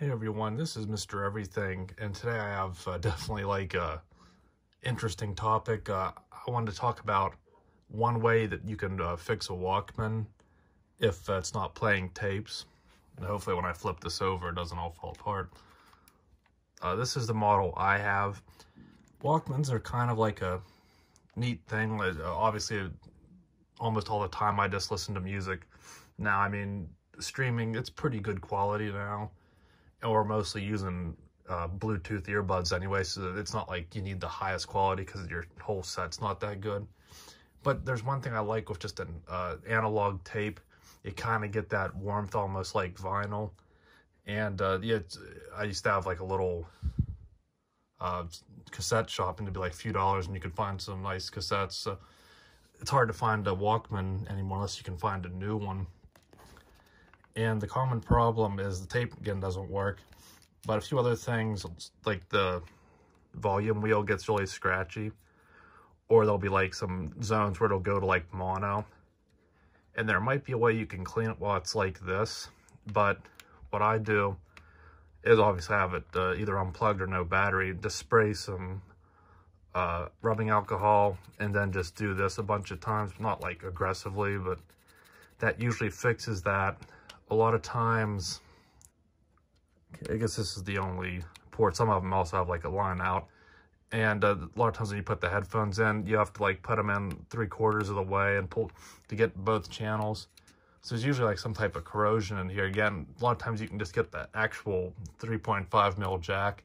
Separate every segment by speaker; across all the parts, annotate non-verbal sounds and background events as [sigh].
Speaker 1: Hey everyone, this is Mr. Everything, and today I have uh, [laughs] definitely like a interesting topic. Uh, I wanted to talk about one way that you can uh, fix a Walkman if it's not playing tapes. And hopefully when I flip this over, it doesn't all fall apart. Uh, this is the model I have. Walkmans are kind of like a neat thing. Uh, obviously, almost all the time I just listen to music. Now, I mean, streaming, it's pretty good quality now or mostly using uh, Bluetooth earbuds anyway, so it's not like you need the highest quality because your whole set's not that good. But there's one thing I like with just an uh, analog tape. You kind of get that warmth almost like vinyl. And uh, yeah, I used to have like a little uh, cassette shop and it'd be like a few dollars and you could find some nice cassettes. So it's hard to find a Walkman anymore unless you can find a new one. And the common problem is the tape, again, doesn't work. But a few other things, like the volume wheel gets really scratchy. Or there'll be like some zones where it'll go to like mono. And there might be a way you can clean it while it's like this. But what I do is obviously have it uh, either unplugged or no battery. Just spray some uh, rubbing alcohol and then just do this a bunch of times. Not like aggressively, but that usually fixes that a lot of times, I guess this is the only port. Some of them also have like a line out. And uh, a lot of times when you put the headphones in, you have to like put them in three quarters of the way and pull to get both channels. So there's usually like some type of corrosion in here. Again, a lot of times you can just get the actual 3.5 mil jack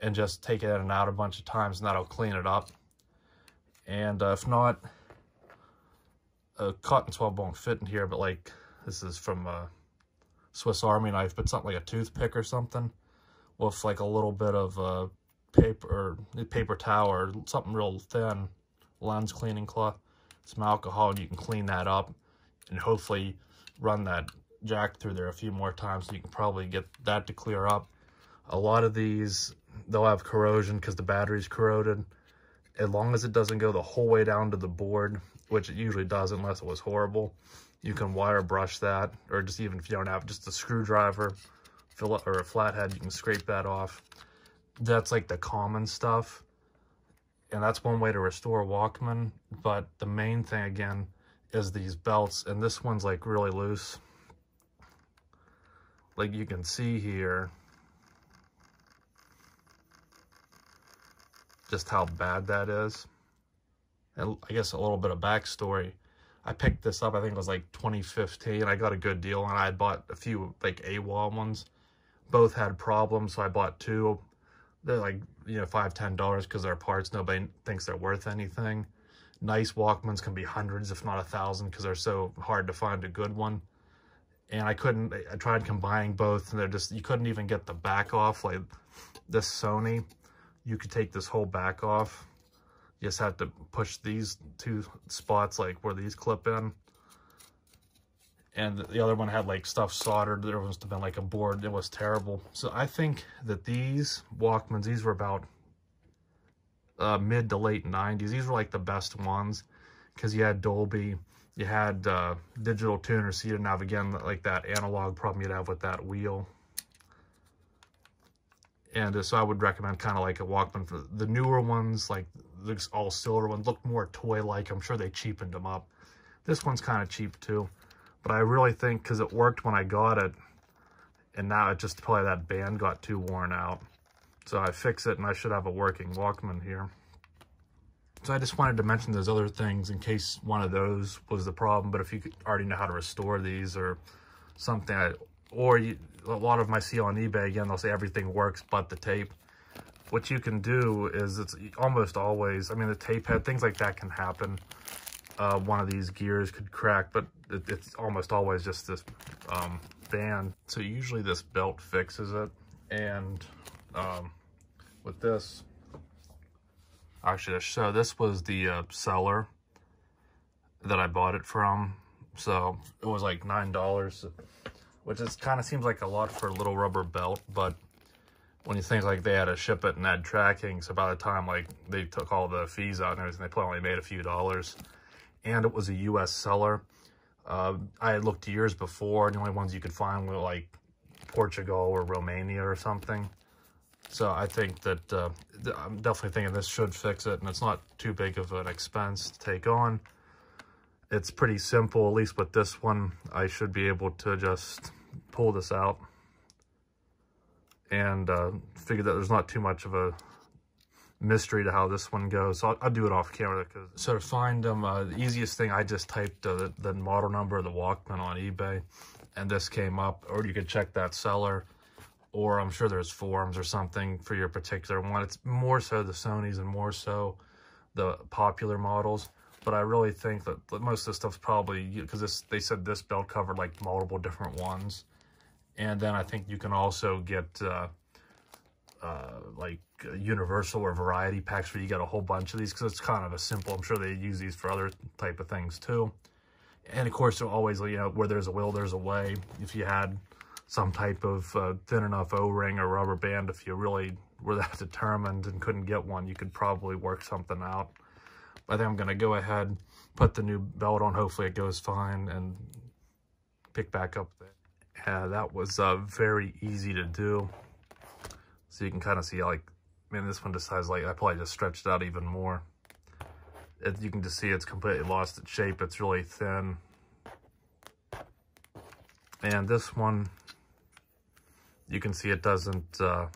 Speaker 1: and just take it in and out a bunch of times and that'll clean it up. And uh, if not, a cotton swab won't fit in here, but like this is from uh, Swiss Army knife, but something like a toothpick or something with like a little bit of uh, paper or paper towel or something real thin, lens cleaning cloth, some alcohol, and you can clean that up and hopefully run that jack through there a few more times so you can probably get that to clear up. A lot of these, they'll have corrosion because the battery's corroded. As long as it doesn't go the whole way down to the board, which it usually does unless it was horrible, you can wire brush that, or just even if you don't have just a screwdriver or a flathead, you can scrape that off. That's like the common stuff. And that's one way to restore Walkman. But the main thing, again, is these belts. And this one's like really loose. Like you can see here, just how bad that is. And I guess a little bit of backstory. I picked this up, I think it was like 2015. I got a good deal and I had bought a few like AIWA ones. Both had problems, so I bought two. They're like, you know, five, ten dollars because they're parts. Nobody thinks they're worth anything. Nice Walkmans can be hundreds, if not a thousand, because they're so hard to find a good one. And I couldn't, I tried combining both and they're just, you couldn't even get the back off. Like this Sony, you could take this whole back off you just have to push these two spots like where these clip in. And the other one had like stuff soldered. There must have been like a board. It was terrible. So I think that these Walkmans, these were about uh, mid to late 90s. These were like the best ones because you had Dolby, you had uh, digital tuner, so you didn't have, again, like that analog problem you'd have with that wheel. And uh, so I would recommend kind of like a Walkman for the newer ones, like the all silver one, looked more toy-like. I'm sure they cheapened them up. This one's kind of cheap too. But I really think, because it worked when I got it, and now it just probably that band got too worn out. So I fix it and I should have a working Walkman here. So I just wanted to mention those other things in case one of those was the problem. But if you already know how to restore these or something, or you, a lot of I see on eBay, again, they'll say everything works but the tape. What you can do is it's almost always, I mean, the tape head, things like that can happen. Uh, one of these gears could crack, but it, it's almost always just this um, band. So usually this belt fixes it. And um, with this, actually, so this was the uh, seller that I bought it from. So it was like $9 which is kind of seems like a lot for a little rubber belt, but when you think like they had to ship it and add tracking, so by the time like they took all the fees out and everything, they probably only made a few dollars. And it was a U.S. seller. Uh, I had looked years before, and the only ones you could find were like Portugal or Romania or something. So I think that uh, I'm definitely thinking this should fix it, and it's not too big of an expense to take on. It's pretty simple, at least with this one. I should be able to just pull this out and uh, figure that there's not too much of a mystery to how this one goes. So I'll, I'll do it off camera. Cause, so to find them, uh, the easiest thing, I just typed uh, the, the model number of the Walkman on eBay, and this came up. Or you could check that seller, or I'm sure there's forums or something for your particular one. It's more so the Sonys and more so the popular models. But I really think that most of the stuff's probably, because they said this belt covered like multiple different ones. And then I think you can also get uh, uh, like universal or variety packs where you get a whole bunch of these because it's kind of a simple, I'm sure they use these for other type of things too. And of course, always, you know, where there's a will, there's a way. If you had some type of uh, thin enough O-ring or rubber band, if you really were that [laughs] determined and couldn't get one, you could probably work something out. But I think I'm going to go ahead, put the new belt on. Hopefully it goes fine and pick back up there. Yeah, that was uh, very easy to do. So you can kind of see like, man, this one has like, I probably just stretched out even more. It, you can just see it's completely lost its shape. It's really thin. And this one, you can see it doesn't, uh,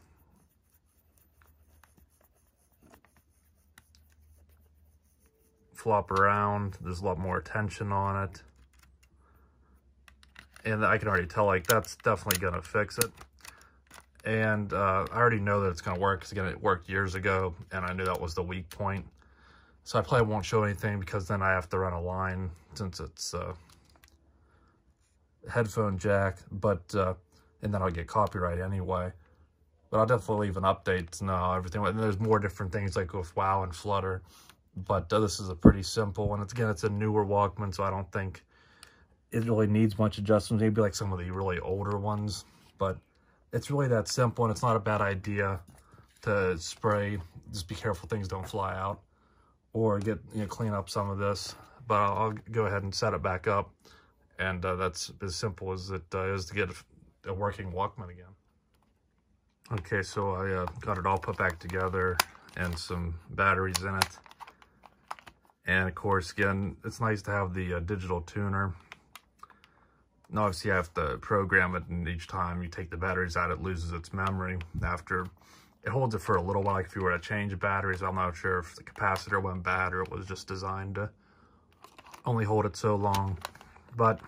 Speaker 1: flop around. There's a lot more tension on it. And I can already tell, like, that's definitely going to fix it. And uh, I already know that it's going to work because, again, it worked years ago, and I knew that was the weak point. So I probably won't show anything because then I have to run a line since it's uh, headphone jack, but, uh, and then I'll get copyright anyway. But I'll definitely leave an update to know everything. And there's more different things like with WoW and Flutter but uh, this is a pretty simple one. It's, again, it's a newer Walkman, so I don't think it really needs much adjustment. Maybe like some of the really older ones, but it's really that simple, and it's not a bad idea to spray. Just be careful things don't fly out, or get you know clean up some of this. But I'll, I'll go ahead and set it back up, and uh, that's as simple as it uh, is to get a, a, working Walkman again. Okay, so I uh, got it all put back together and some batteries in it. And of course, again, it's nice to have the uh, digital tuner. Obviously, you have to program it, and each time you take the batteries out, it loses its memory. After it holds it for a little while, like if you were to change batteries, I'm not sure if the capacitor went bad or it was just designed to only hold it so long. But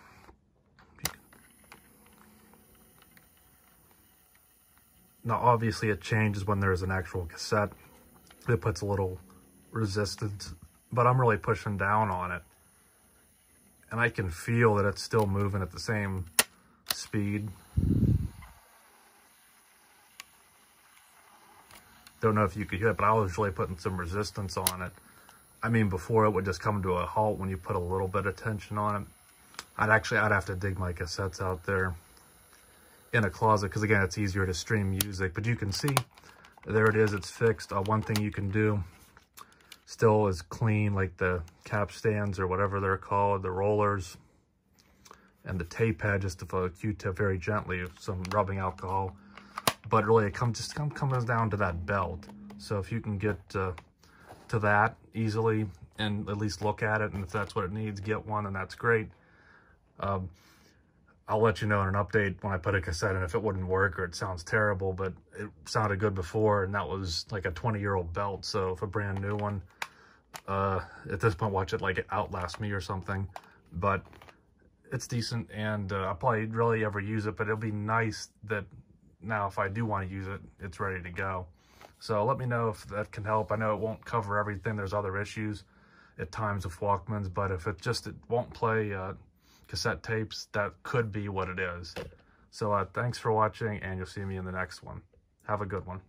Speaker 1: now, obviously, it changes when there's an actual cassette. It puts a little resistance but I'm really pushing down on it. And I can feel that it's still moving at the same speed. Don't know if you could hear it, but I was really putting some resistance on it. I mean, before it would just come to a halt when you put a little bit of tension on it. I'd actually, I'd have to dig my cassettes out there in a closet because again, it's easier to stream music, but you can see there it is. It's fixed. Uh, one thing you can do still is clean, like the capstans or whatever they're called, the rollers, and the tape pad, just a Q-tip very gently, some rubbing alcohol. But really, it comes just comes down to that belt. So if you can get uh, to that easily and at least look at it, and if that's what it needs, get one, and that's great. Um, I'll let you know in an update when I put a cassette in if it wouldn't work or it sounds terrible, but it sounded good before, and that was like a 20-year-old belt, so if a brand new one, uh, at this point, watch it like it outlast me or something, but it's decent, and uh, I'll probably really ever use it, but it'll be nice that now if I do want to use it, it's ready to go. So let me know if that can help. I know it won't cover everything. There's other issues at times with Walkmans, but if it just it won't play uh, cassette tapes, that could be what it is. So uh, thanks for watching, and you'll see me in the next one. Have a good one.